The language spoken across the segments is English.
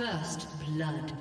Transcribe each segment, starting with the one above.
First blood.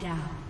Down.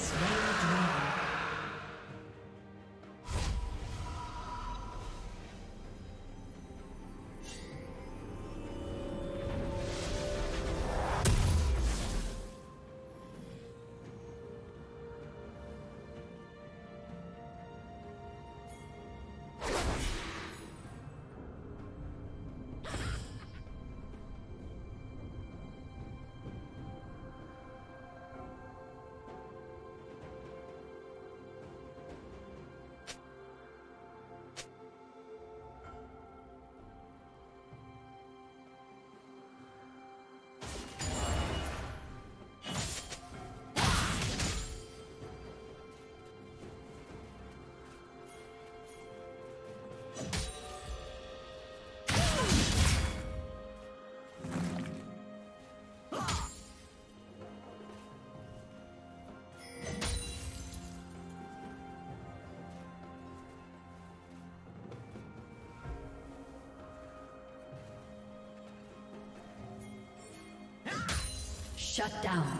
slain. Shut down.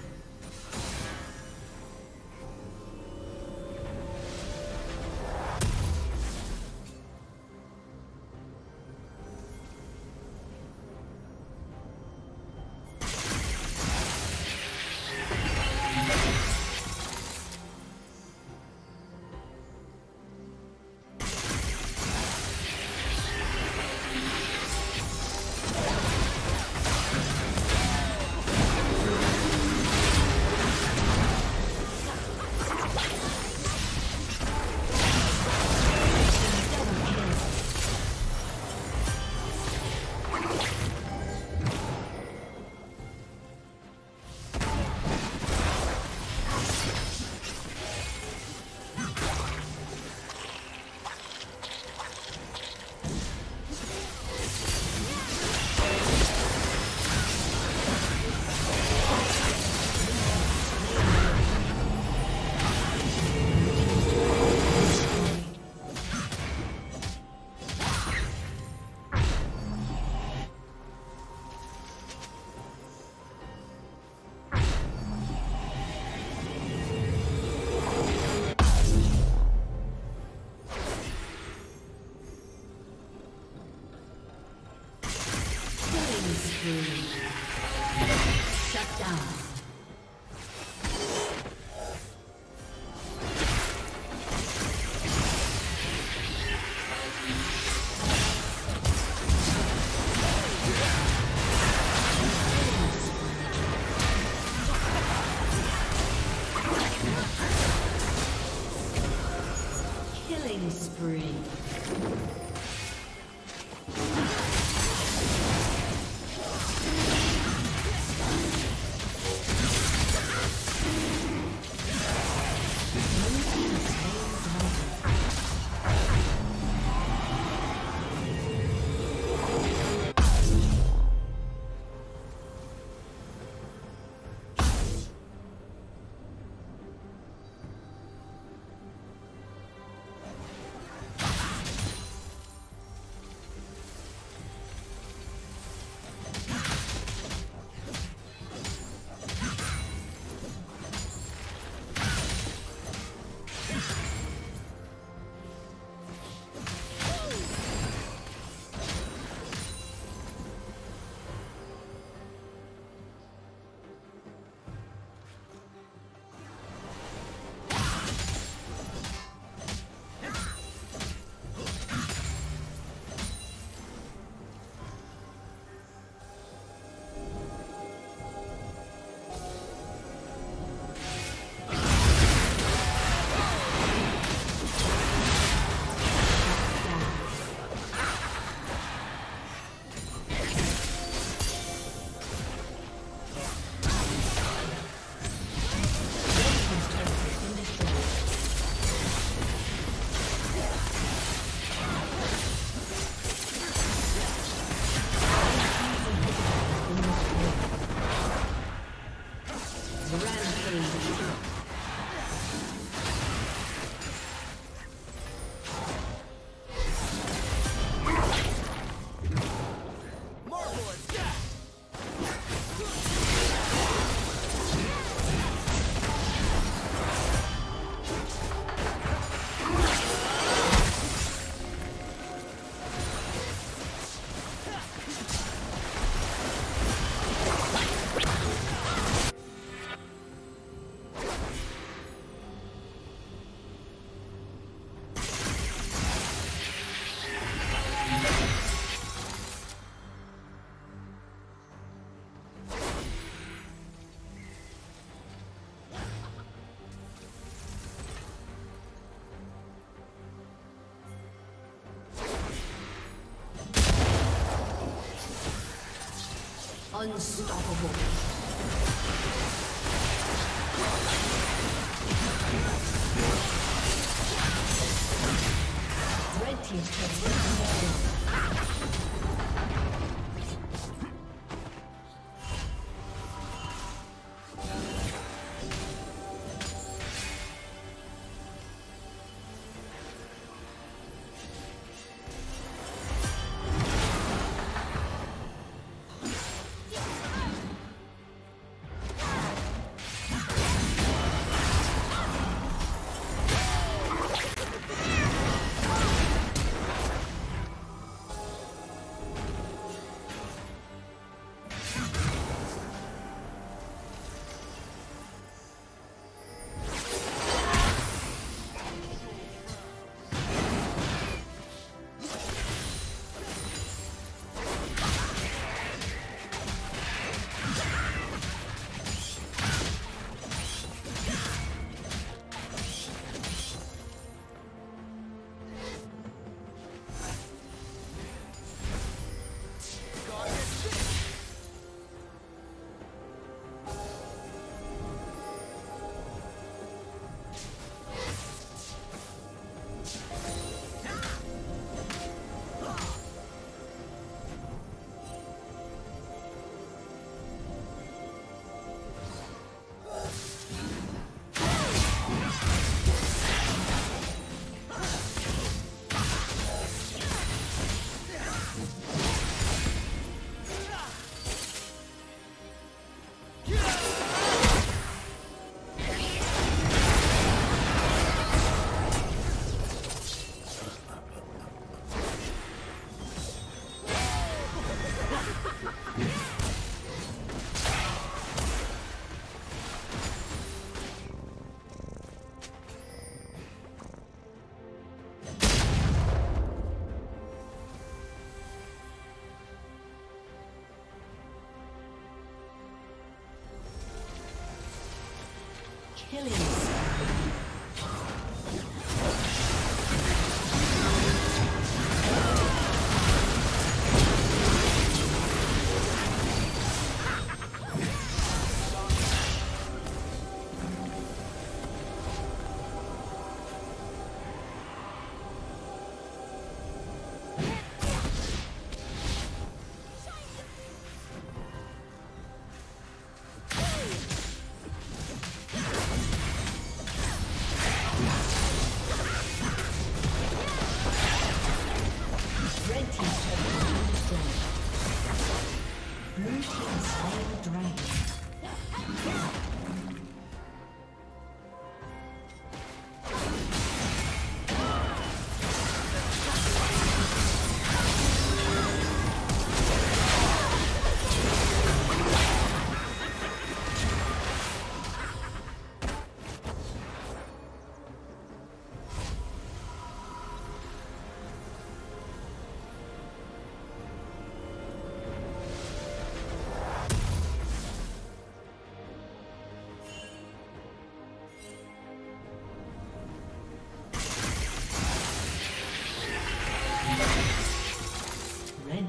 Unstoppable.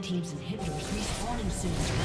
Red Team's inhibitors respawning soon.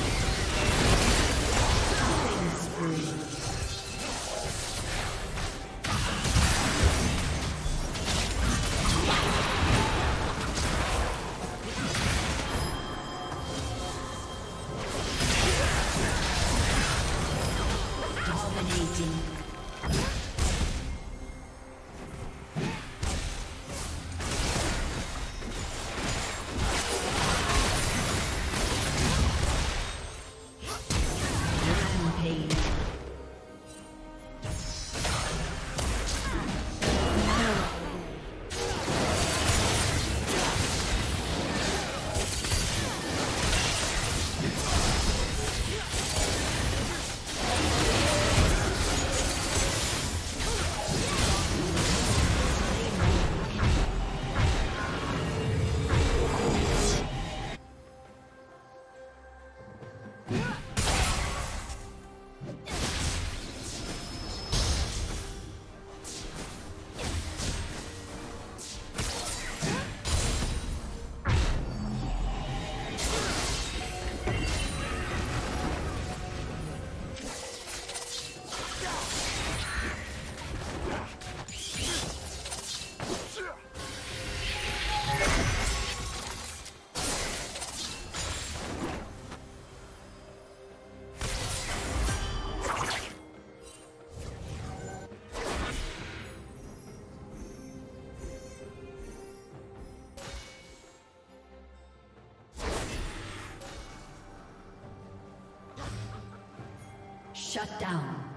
Shut down.